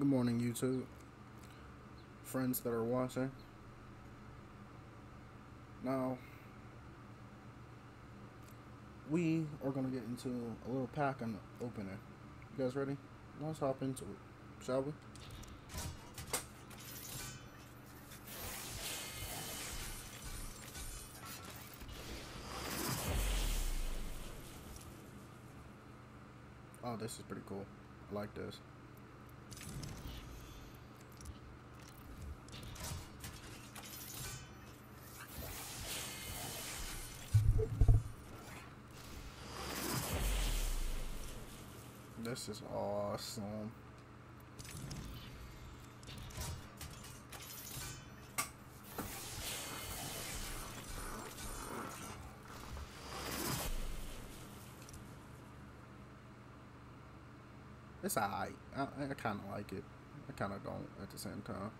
Good morning, YouTube. Friends that are watching. Now, we are going to get into a little pack and opening. You guys ready? Let's hop into it, shall we? Oh, this is pretty cool. I like this. This is awesome. It's alright. I, I kind of like it. I kind of don't at the same time.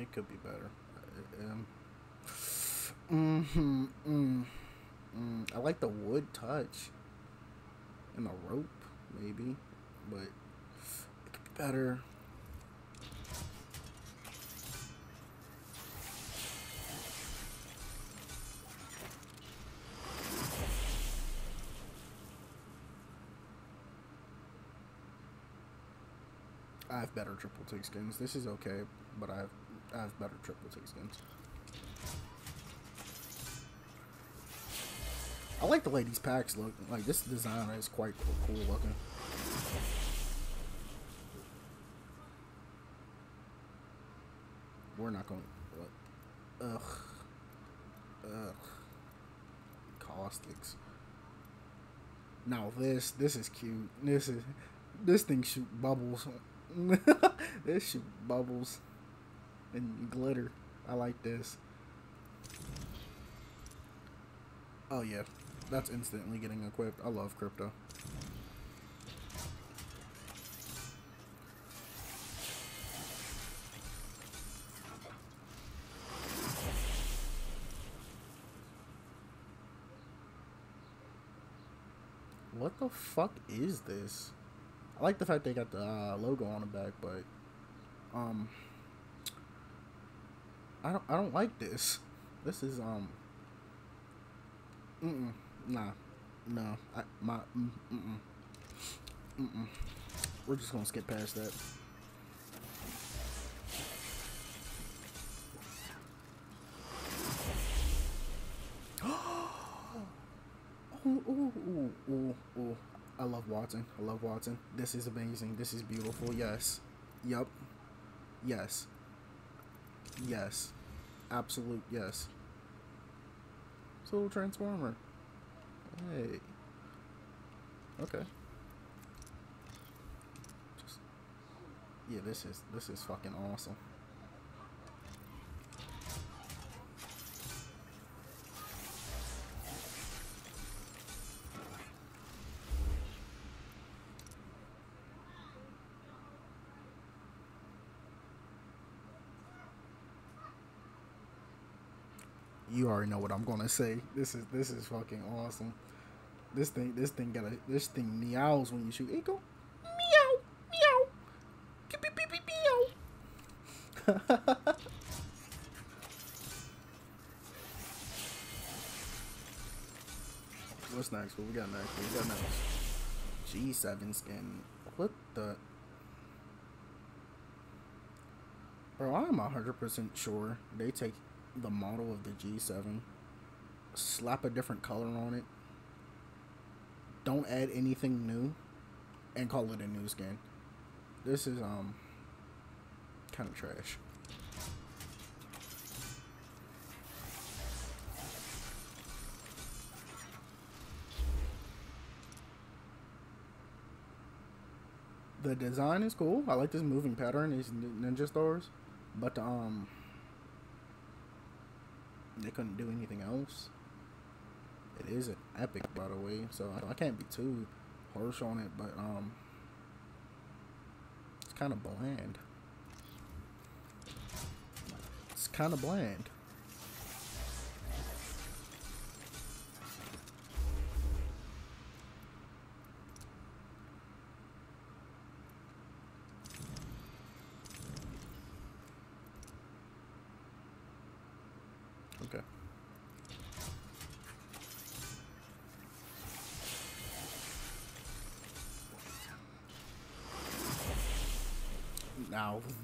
It, could be better. Um, mm-hmm, mm, mm. I like the wood touch and the rope, maybe, but it could be better. I have better Triple Take skins. This is okay, but I have I have better Triple Take skins. I like the way these packs look. Like this design is quite cool, looking. We're not going. to Ugh. Ugh. Caustics. Now this this is cute. This is this thing shoot bubbles. this shoot bubbles and glitter. I like this. Oh yeah, that's instantly getting equipped. I love crypto. What the fuck is this? I like the fact they got the uh, logo on the back, but um, I don't I don't like this. This is um. Mm-mm. Nah. No. I my mm mm mm. We're just gonna skip past that. ooh, ooh, ooh, ooh, ooh. I love Wattson. I love Wattson. This is amazing. This is beautiful. Yes. Yep. Yes. Yes. Absolute yes. It's a little transformer. Hey. Okay. Just Yeah, this is this is fucking awesome. You already know what I'm gonna say. This is this is fucking awesome. This thing this thing got a this thing meows when you shoot. It go meow meow beep beep beep meow. What's next? What we got next? What we got next? G7 skin. What the? Bro, I'm 100% sure they take the model of the G7, slap a different color on it, don't add anything new, and call it a new skin. This is um kind of trash. The design is cool. I like this moving pattern, these ninja stars, but um they couldn't do anything else. It is an epic, by the way, so I, I can't be too harsh on it, but um, it's kind of bland. It's kind of bland.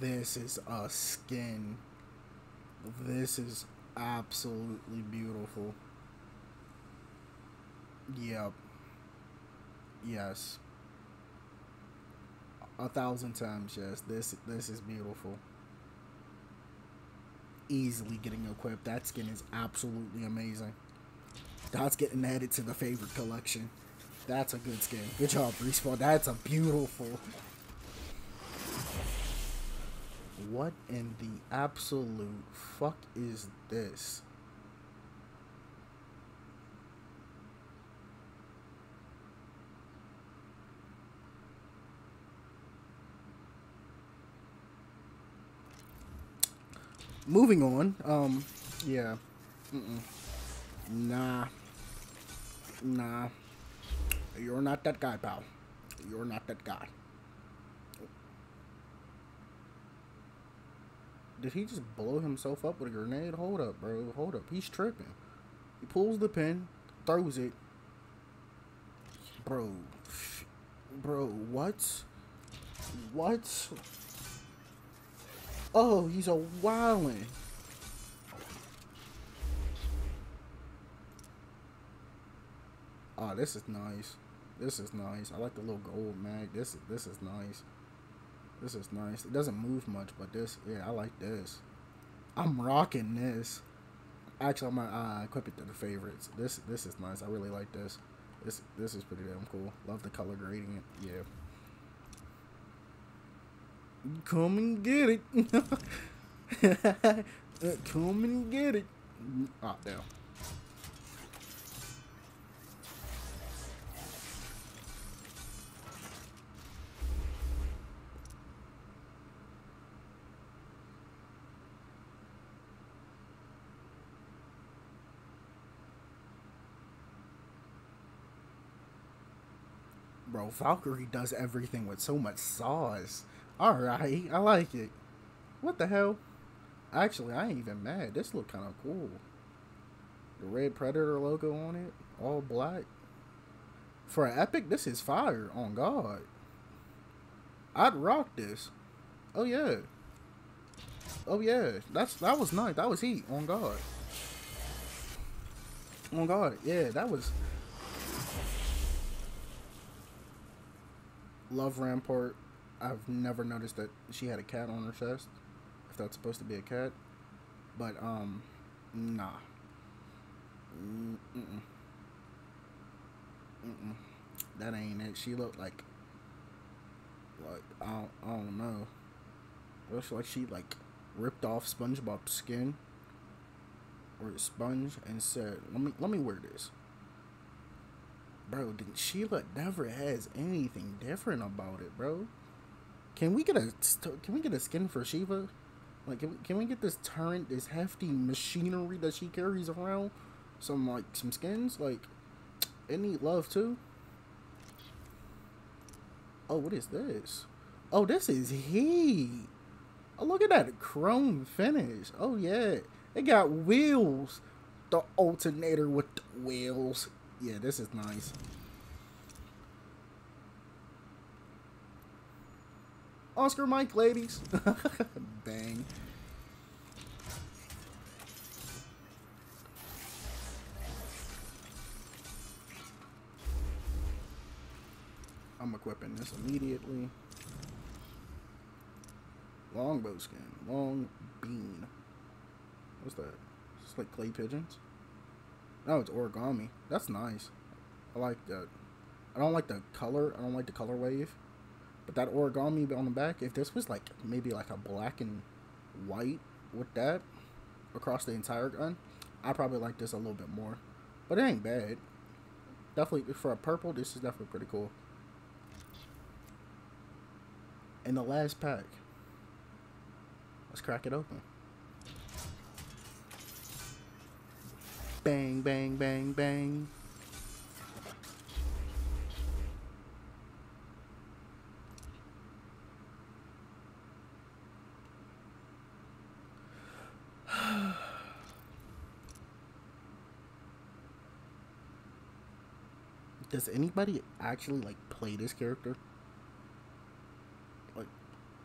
This is a skin. This is absolutely beautiful. Yep. Yes. A thousand times yes. This this is beautiful. Easily getting equipped. That skin is absolutely amazing. That's getting added to the favorite collection. That's a good skin. Good job, Respawn. That's a beautiful what in the absolute fuck is this? Moving on. Um, yeah. Mm -mm. Nah. Nah. You're not that guy, pal. You're not that guy. Did he just blow himself up with a grenade? Hold up, bro. Hold up. He's tripping. He pulls the pin, throws it. Bro. Bro, what? What? Oh, he's a wildin'. Oh, this is nice. This is nice. I like the little gold mag. This is this is nice. This is nice. It doesn't move much, but this, yeah, I like this. I'm rocking this. Actually, I'm gonna uh, equip it to the favorites. This this is nice. I really like this. This this is pretty damn cool. Love the color gradient. Yeah. Come and get it. Come and get it. Oh, damn. Bro. Valkyrie does everything with so much sauce. Alright, I like it. What the hell? Actually, I ain't even mad. This look kind of cool. The red Predator logo on it, all black. For an epic, this is fire, on God. I'd rock this. Oh, yeah. Oh, yeah. That's That was nice. That was heat, on God. On God, yeah, that was... love Rampart. I've never noticed that she had a cat on her chest. If that's supposed to be a cat. But, um, nah. Mm-mm. Mm-mm. That ain't it. She looked like, like, I don't, I don't know. Looks like she, like, ripped off SpongeBob's skin. Or sponge and said, let me, let me wear this bro, Sheila never has anything different about it, bro. Can we get a can we get a skin for Sheila? Like, can we, can we get this turret, this hefty machinery that she carries around? Some like some skins, like it need love too. Oh, what is this? Oh, this is heat. Oh, look at that chrome finish. Oh yeah, it got wheels. The alternator with the wheels. Yeah, this is nice. Oscar Mike, ladies. Bang. I'm equipping this immediately. Longbow skin. Long bean. What's that? It's like clay pigeons. No, it's origami. That's nice. I like that. I don't like the color. I don't like the color wave. But that origami on the back, if this was like maybe like a black and white with that across the entire gun, I probably like this a little bit more. But it ain't bad. Definitely for a purple, this is definitely pretty cool. And the last pack. Let's crack it open. Bang, bang, bang, bang. Does anybody actually like play this character? Like,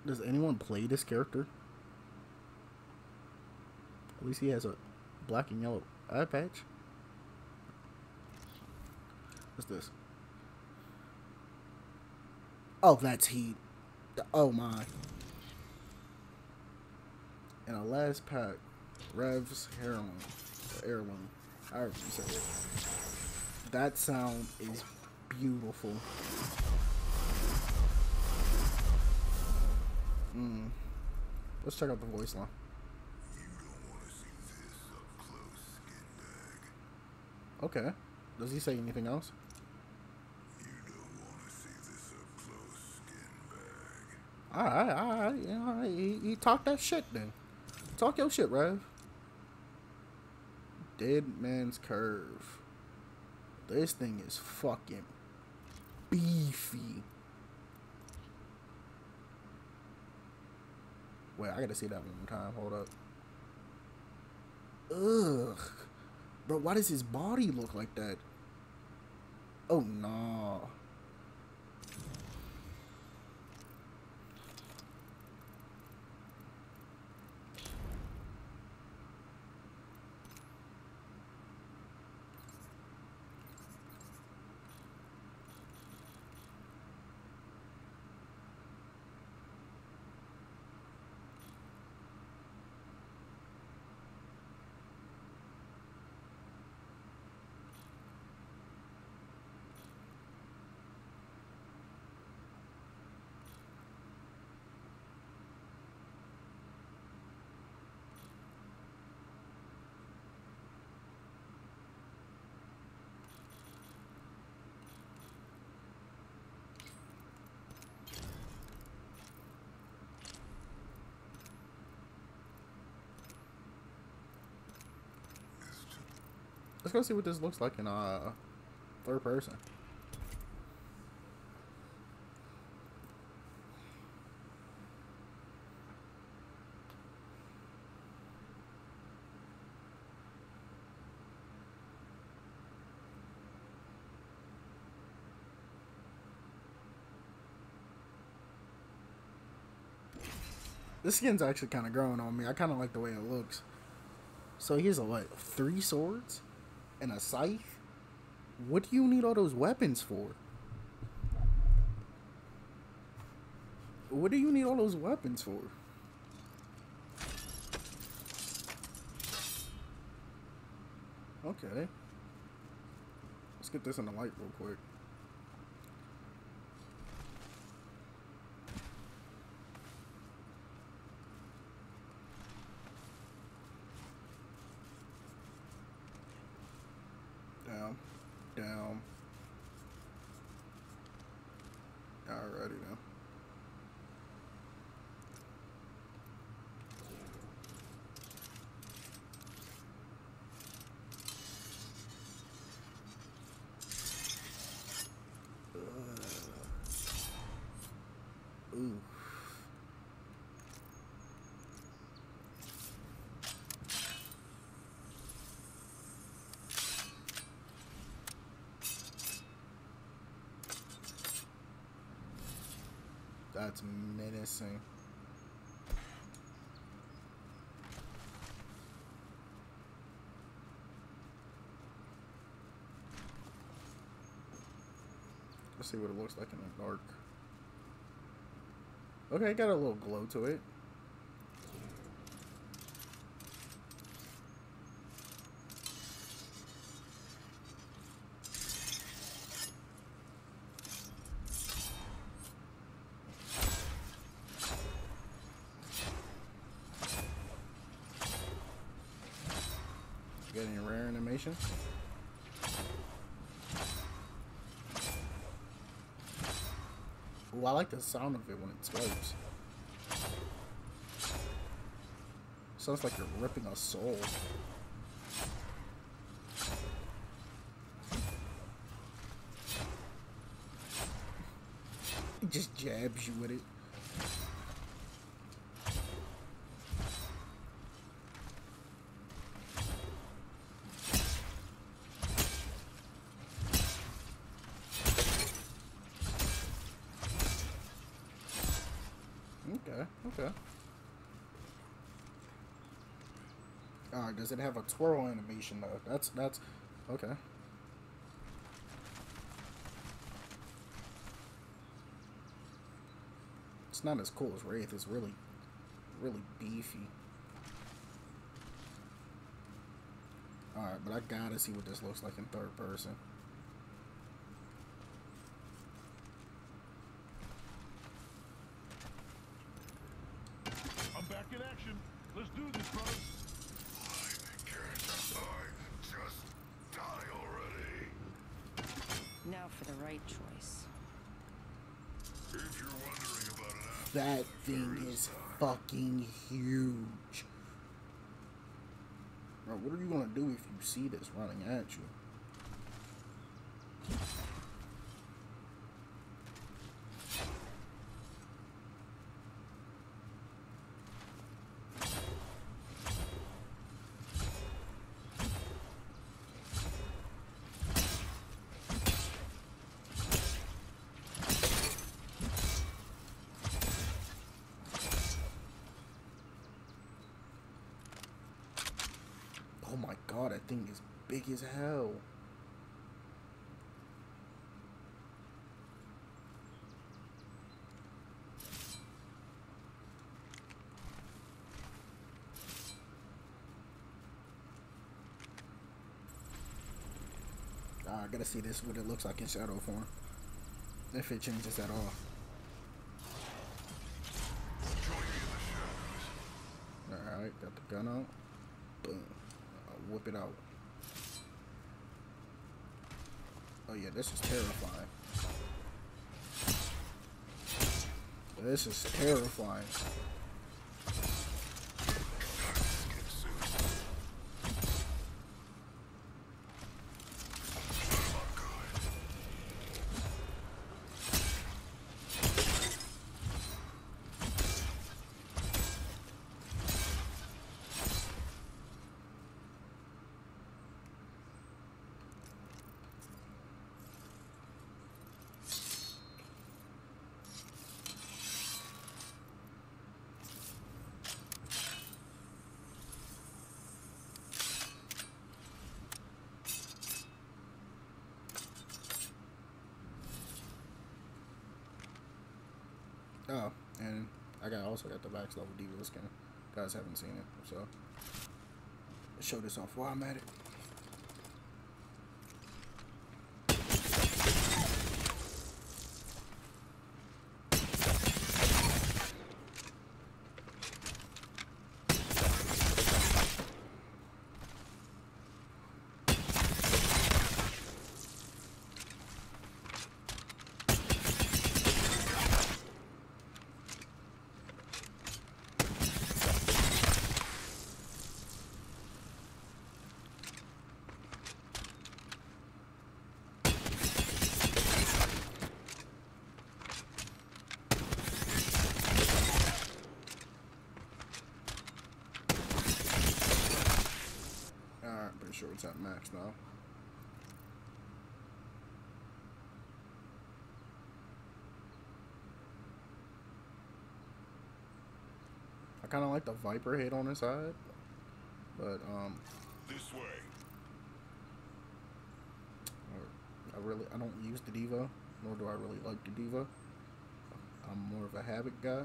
does anyone play this character? At least he has a black and yellow eye patch. What's this? Oh, that's heat. Oh my. And a last pack, Rev's heroin, heirloom, however you say it. That sound is beautiful. Mm. Let's check out the voice line. Okay. Does he say anything else? Alright, alright, alright. He, he talk that shit then. Talk your shit, Rev. Dead man's curve. This thing is fucking beefy. Wait, I gotta see that one more time. Hold up. Ugh. Bro, why does his body look like that? Oh, no. Let's go see what this looks like in uh third person. This skin's actually kind of growing on me. I kind of like the way it looks. So here's a what? Three swords? And a scythe? What do you need all those weapons for? What do you need all those weapons for? Okay. Let's get this in the light real quick. Down. Alrighty now. That's menacing. Let's see what it looks like in the dark. Okay, got a little glow to it. Getting rare animation. Ooh, I like the sound of it when it swipes. Sounds like you're ripping a soul. It just jabs you with it. Okay, okay. Uh, does it have a twirl animation though? That's that's okay. It's not as cool as Wraith. It's really, really beefy. Alright, but I gotta see what this looks like in third person. I'm back in action. Let's do this, bro. Just die already. Now for the right choice. That thing is fucking huge. What are you gonna do if you see this running at you? Oh my god, that thing is big as hell. Ah, I gotta see this what it looks like in shadow form. If it changes at all. Alright, got the gun out. Whip it out. Oh yeah, this is terrifying. This is terrifying. Oh, and I got also got the max level Diva skin. Guys haven't seen it, so show this off while I'm at it. Alright, pretty sure it's at max now. I kind of like the Viper head on the side, but um, this way. I really I don't use the Diva, nor do I really like the Diva. I'm more of a Havoc guy,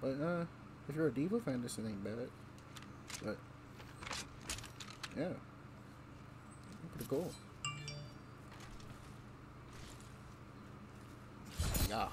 but uh, if you're a Diva fan, this ain't bad. But yeah, pretty cool. Yeah.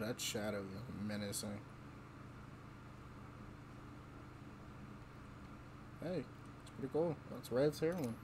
That shadow is menacing. Hey, it's pretty cool. That's Red's heroin.